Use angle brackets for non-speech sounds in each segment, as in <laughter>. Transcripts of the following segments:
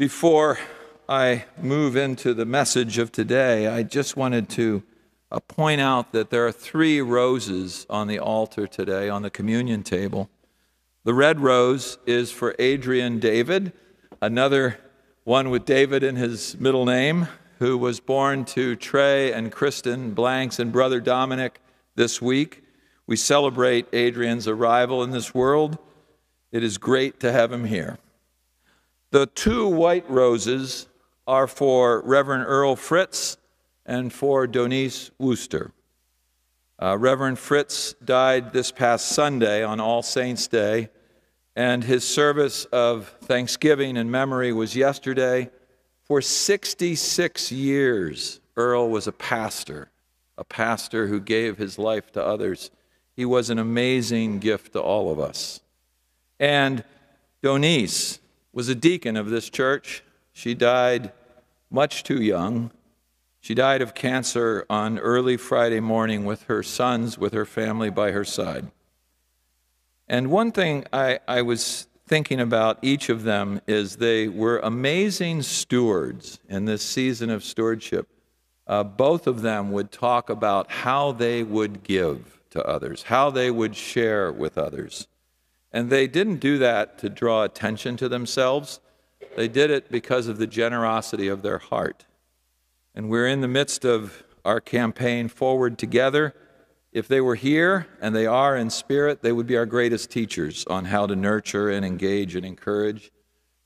Before I move into the message of today, I just wanted to uh, point out that there are three roses on the altar today on the communion table. The red rose is for Adrian David, another one with David in his middle name, who was born to Trey and Kristen Blanks and brother Dominic this week. We celebrate Adrian's arrival in this world. It is great to have him here. The two white roses are for Reverend Earl Fritz and for Donice Wooster. Uh, Reverend Fritz died this past Sunday on All Saints' Day, and his service of thanksgiving and memory was yesterday. For 66 years, Earl was a pastor, a pastor who gave his life to others. He was an amazing gift to all of us. And Donice was a deacon of this church. She died much too young. She died of cancer on early Friday morning with her sons, with her family by her side. And one thing I, I was thinking about each of them is they were amazing stewards in this season of stewardship. Uh, both of them would talk about how they would give to others, how they would share with others. And they didn't do that to draw attention to themselves. They did it because of the generosity of their heart. And we're in the midst of our campaign Forward Together. If they were here, and they are in spirit, they would be our greatest teachers on how to nurture and engage and encourage.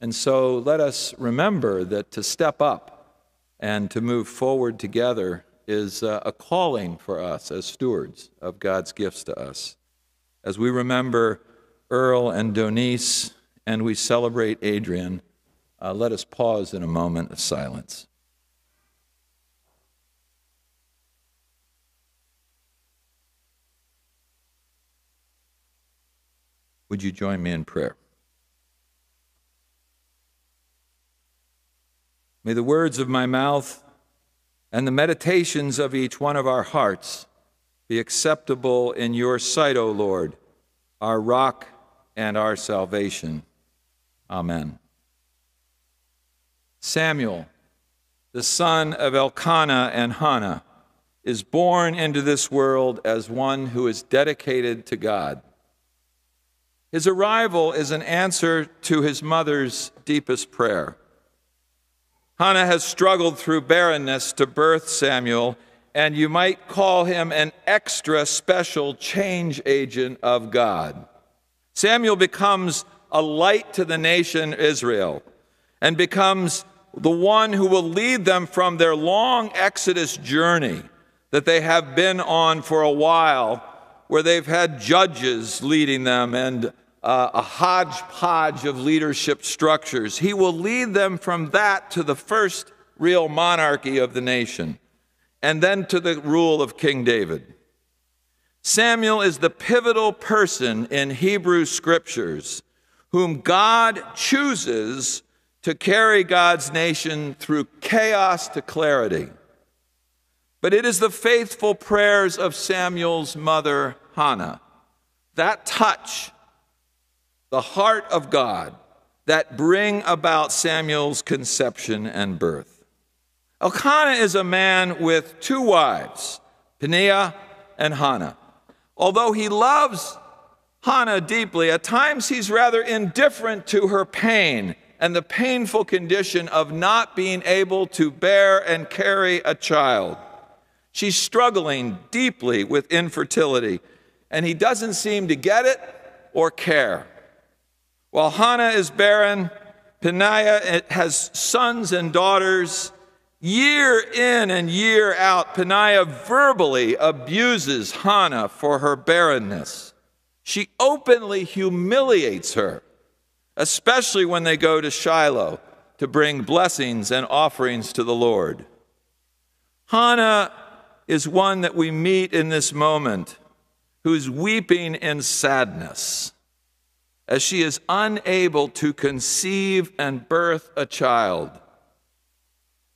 And so let us remember that to step up and to move forward together is uh, a calling for us as stewards of God's gifts to us. As we remember Earl and Donice, and we celebrate Adrian, uh, let us pause in a moment of silence. Would you join me in prayer? May the words of my mouth and the meditations of each one of our hearts be acceptable in your sight, O Lord, our rock and our salvation. Amen. Samuel, the son of Elkanah and Hannah, is born into this world as one who is dedicated to God. His arrival is an answer to his mother's deepest prayer. Hannah has struggled through barrenness to birth Samuel, and you might call him an extra special change agent of God. Samuel becomes a light to the nation Israel and becomes the one who will lead them from their long Exodus journey that they have been on for a while, where they've had judges leading them and uh, a hodgepodge of leadership structures. He will lead them from that to the first real monarchy of the nation, and then to the rule of King David. Samuel is the pivotal person in Hebrew scriptures whom God chooses to carry God's nation through chaos to clarity. But it is the faithful prayers of Samuel's mother, Hannah, that touch the heart of God, that bring about Samuel's conception and birth. Elkanah is a man with two wives, Peninnah and Hannah. Although he loves Hannah deeply, at times he's rather indifferent to her pain and the painful condition of not being able to bear and carry a child. She's struggling deeply with infertility, and he doesn't seem to get it or care. While Hannah is barren, Peninnah has sons and daughters Year in and year out, Peninnah verbally abuses Hannah for her barrenness. She openly humiliates her, especially when they go to Shiloh to bring blessings and offerings to the Lord. Hannah is one that we meet in this moment who's weeping in sadness as she is unable to conceive and birth a child.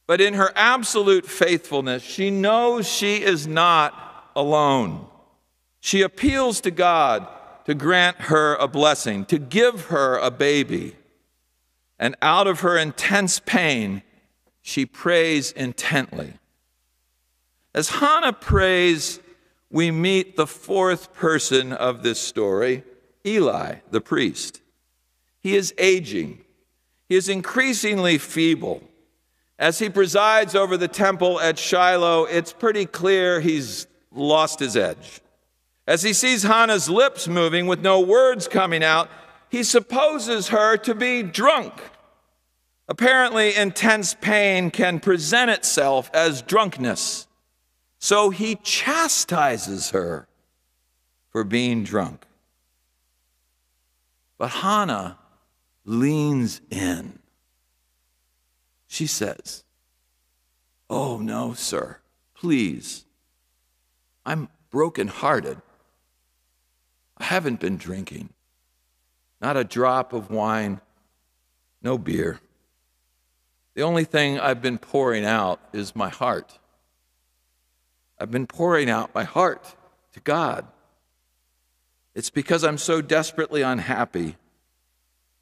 But in her absolute faithfulness, she knows she is not alone. She appeals to God to grant her a blessing, to give her a baby. and out of her intense pain, she prays intently. As Hannah prays, we meet the fourth person of this story, Eli, the priest. He is aging, he is increasingly feeble. As he presides over the temple at Shiloh, it's pretty clear he's lost his edge. As he sees Hannah's lips moving with no words coming out, he supposes her to be drunk. Apparently, intense pain can present itself as drunkenness. So he chastises her for being drunk. But Hannah leans in. She says, Oh, no, sir, please. I'm brokenhearted. I haven't been drinking. Not a drop of wine, no beer. The only thing I've been pouring out is my heart. I've been pouring out my heart to God. It's because I'm so desperately unhappy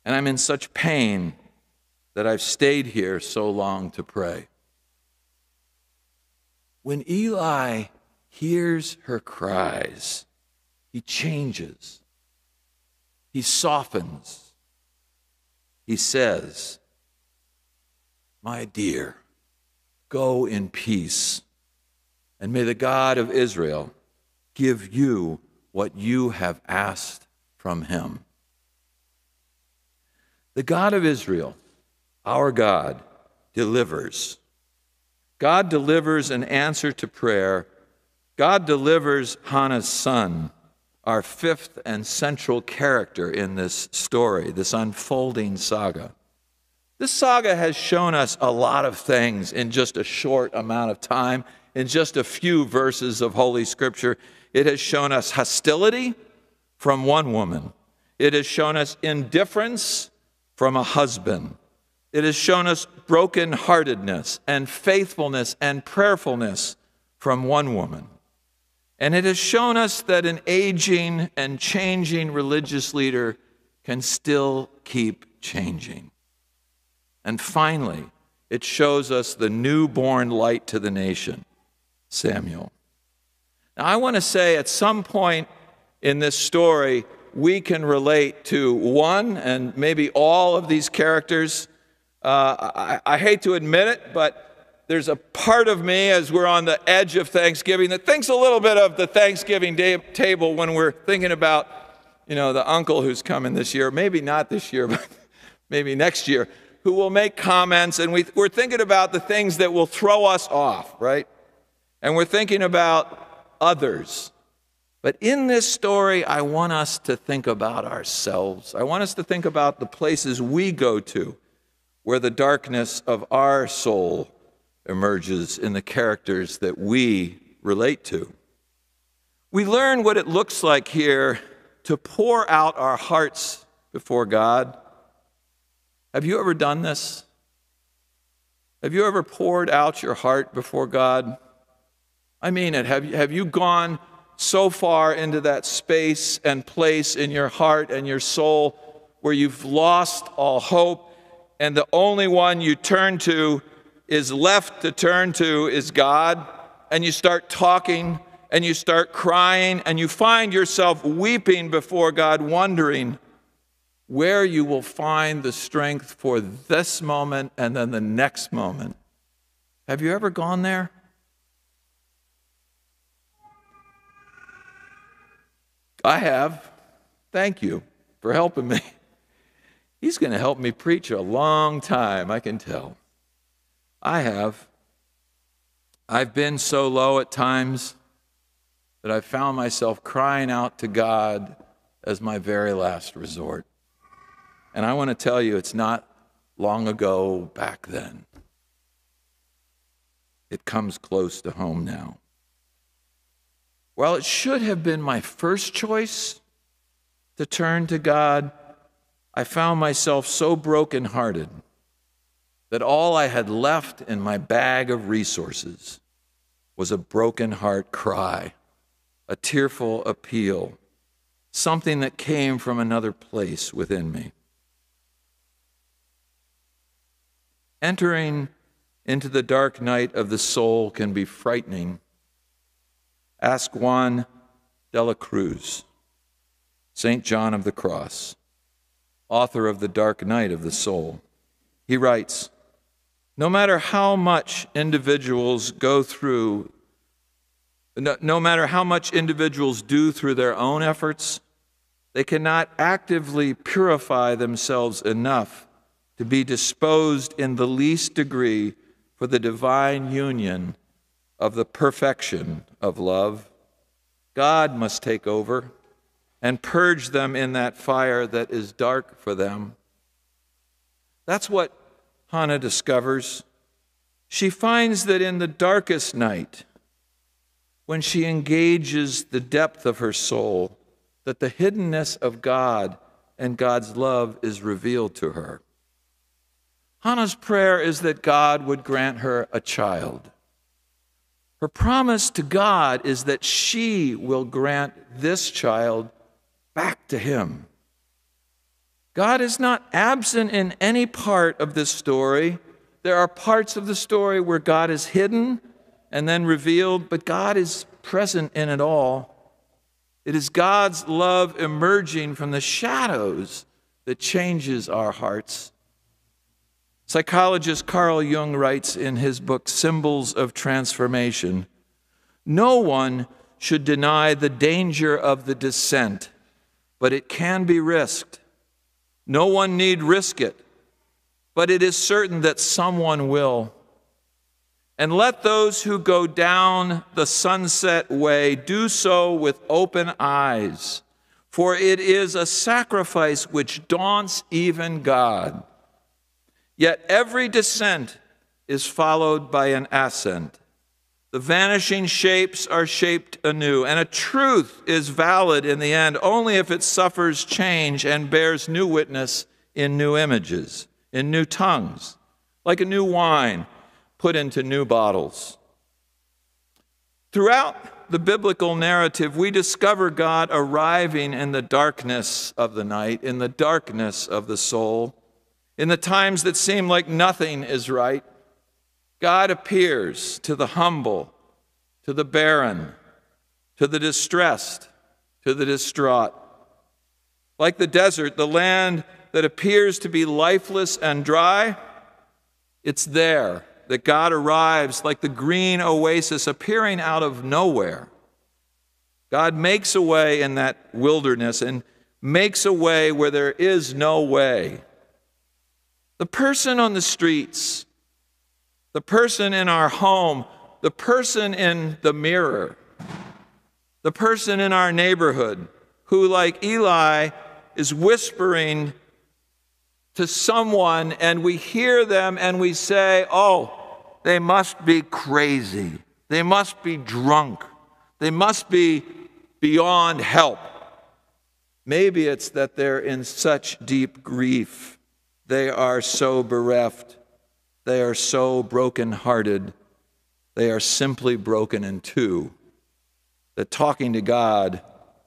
and I'm in such pain that I've stayed here so long to pray. When Eli hears her cries, he changes, he softens, he says, My dear, go in peace, and may the God of Israel give you what you have asked from him. The God of Israel, our God, delivers. God delivers an answer to prayer. God delivers Hannah's son, our fifth and central character in this story, this unfolding saga. This saga has shown us a lot of things in just a short amount of time, in just a few verses of Holy Scripture. It has shown us hostility from one woman, it has shown us indifference from a husband. It has shown us brokenheartedness and faithfulness and prayerfulness from one woman. And it has shown us that an aging and changing religious leader can still keep changing. And finally, it shows us the newborn light to the nation, Samuel. Now, I want to say at some point in this story, we can relate to one and maybe all of these characters. Uh, I, I hate to admit it, but there's a part of me as we're on the edge of Thanksgiving that thinks a little bit of the Thanksgiving day, table when we're thinking about, you know, the uncle who's coming this year, maybe not this year, <laughs> but maybe next year, who will make comments. And we, we're thinking about the things that will throw us off, right? And we're thinking about others. But in this story, I want us to think about ourselves. I want us to think about the places we go to where the darkness of our soul emerges in the characters that we relate to. We learn what it looks like here to pour out our hearts before God. Have you ever done this? Have you ever poured out your heart before God? I mean it. Have you, have you gone so far into that space and place in your heart and your soul where you've lost all hope, and the only one you turn to is left to turn to is God, and you start talking and you start crying and you find yourself weeping before God, wondering where you will find the strength for this moment and then the next moment. Have you ever gone there? I have. Thank you for helping me. <laughs> He's going to help me preach a long time, I can tell. I have. I've been so low at times that I found myself crying out to God as my very last resort. And I want to tell you, it's not long ago back then. It comes close to home now. While it should have been my first choice to turn to God, I found myself so brokenhearted that all I had left in my bag of resources was a broken heart cry, a tearful appeal, something that came from another place within me. Entering into the dark night of the soul can be frightening. Ask Juan de la Cruz, St. John of the Cross, author of The Dark Night of the Soul. He writes No matter how much individuals go through, no, no matter how much individuals do through their own efforts, they cannot actively purify themselves enough to be disposed in the least degree for the divine union of the perfection of love. God must take over and purge them in that fire that is dark for them. That's what Hannah discovers. She finds that in the darkest night, when she engages the depth of her soul, that the hiddenness of God and God's love is revealed to her. Hannah's prayer is that God would grant her a child. Her promise to God is that she will grant this child back to him. God is not absent in any part of this story. There are parts of the story where God is hidden and then revealed, but God is present in it all. It is God's love emerging from the shadows that changes our hearts. Psychologist Carl Jung writes in his book Symbols of Transformation No one should deny the danger of the descent, but it can be risked. No one need risk it, but it is certain that someone will. And let those who go down the sunset way do so with open eyes, for it is a sacrifice which daunts even God. Yet every descent is followed by an ascent. The vanishing shapes are shaped anew, and a truth is valid in the end only if it suffers change and bears new witness in new images, in new tongues, like a new wine put into new bottles. Throughout the biblical narrative, we discover God arriving in the darkness of the night, in the darkness of the soul in the times that seem like nothing is right, God appears to the humble, to the barren, to the distressed, to the distraught. Like the desert, the land that appears to be lifeless and dry, it's there that God arrives like the green oasis appearing out of nowhere. God makes a way in that wilderness and makes a way where there is no way. The person on the streets, the person in our home, the person in the mirror, the person in our neighborhood who, like Eli, is whispering to someone, and we hear them and we say, Oh, they must be crazy. They must be drunk. They must be beyond help. Maybe it's that they're in such deep grief they are so bereft. They are so broken-hearted. They are simply broken in two. That talking to God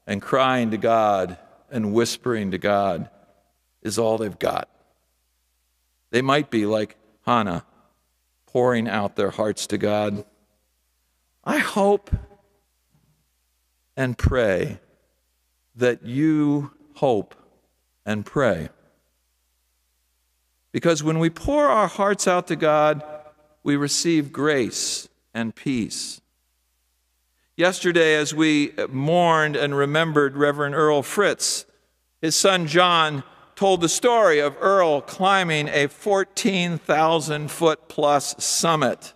and crying to God and whispering to God is all they've got. They might be like Hannah, pouring out their hearts to God. I hope and pray that you hope and pray. Because when we pour our hearts out to God, we receive grace and peace. Yesterday, as we mourned and remembered Reverend Earl Fritz, his son John told the story of Earl climbing a 14,000 foot plus summit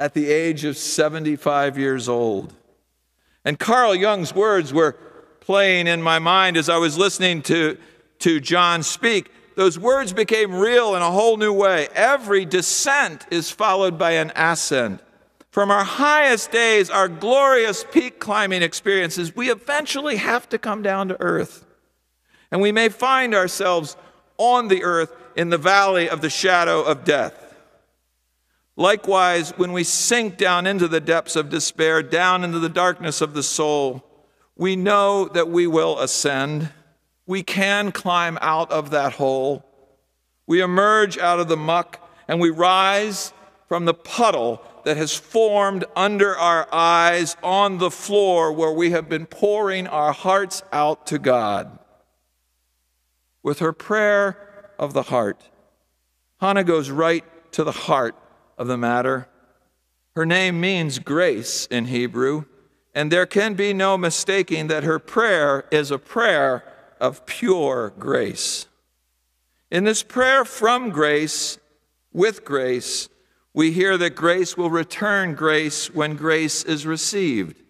at the age of 75 years old. And Carl Jung's words were playing in my mind as I was listening to, to John speak those words became real in a whole new way. Every descent is followed by an ascent. From our highest days, our glorious peak climbing experiences, we eventually have to come down to earth. And we may find ourselves on the earth in the valley of the shadow of death. Likewise, when we sink down into the depths of despair, down into the darkness of the soul, we know that we will ascend we can climb out of that hole. We emerge out of the muck and we rise from the puddle that has formed under our eyes on the floor where we have been pouring our hearts out to God. With her prayer of the heart, Hannah goes right to the heart of the matter. Her name means grace in Hebrew, and there can be no mistaking that her prayer is a prayer of pure grace. In this prayer from grace, with grace, we hear that grace will return grace when grace is received.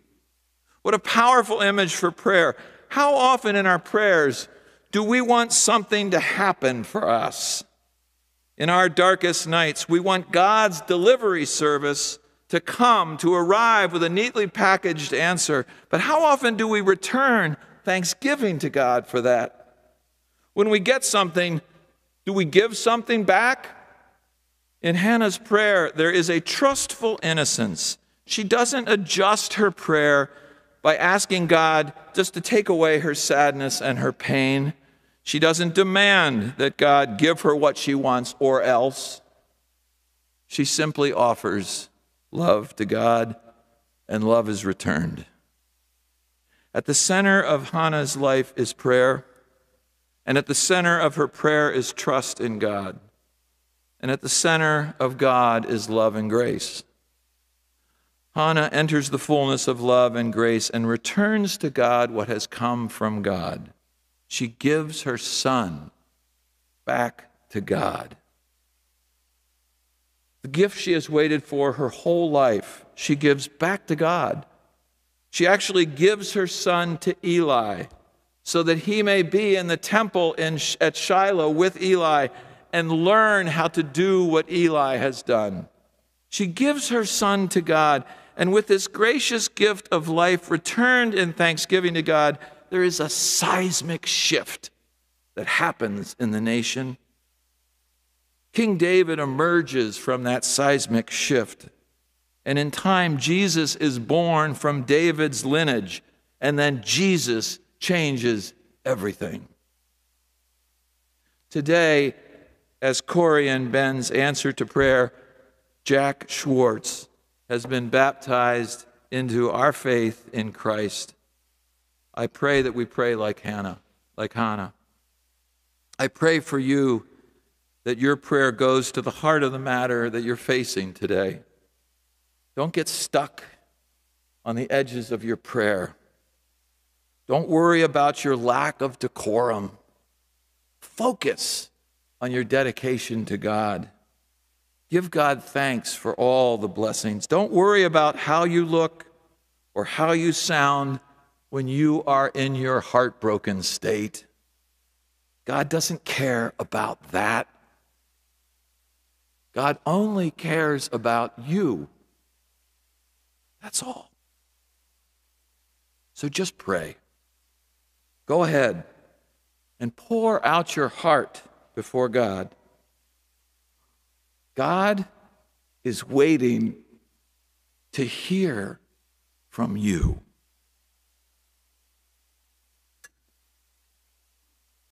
What a powerful image for prayer. How often in our prayers do we want something to happen for us? In our darkest nights, we want God's delivery service to come, to arrive with a neatly packaged answer. But how often do we return thanksgiving to God for that? When we get something, do we give something back? In Hannah's prayer, there is a trustful innocence. She doesn't adjust her prayer by asking God just to take away her sadness and her pain. She doesn't demand that God give her what she wants or else. She simply offers love to God, and love is returned. At the center of Hannah's life is prayer, and at the center of her prayer is trust in God. And at the center of God is love and grace. Hannah enters the fullness of love and grace and returns to God what has come from God. She gives her son back to God. The gift she has waited for her whole life, she gives back to God. She actually gives her son to Eli so that he may be in the temple in, at Shiloh with Eli and learn how to do what Eli has done. She gives her son to God, and with this gracious gift of life returned in thanksgiving to God, there is a seismic shift that happens in the nation. King David emerges from that seismic shift. And in time, Jesus is born from David's lineage, and then Jesus changes everything. Today, as Corey and Ben's answer to prayer, Jack Schwartz has been baptized into our faith in Christ. I pray that we pray like Hannah, like Hannah. I pray for you that your prayer goes to the heart of the matter that you're facing today. Don't get stuck on the edges of your prayer. Don't worry about your lack of decorum. Focus on your dedication to God. Give God thanks for all the blessings. Don't worry about how you look or how you sound when you are in your heartbroken state. God doesn't care about that. God only cares about you. That's all. So just pray. Go ahead and pour out your heart before God. God is waiting to hear from you.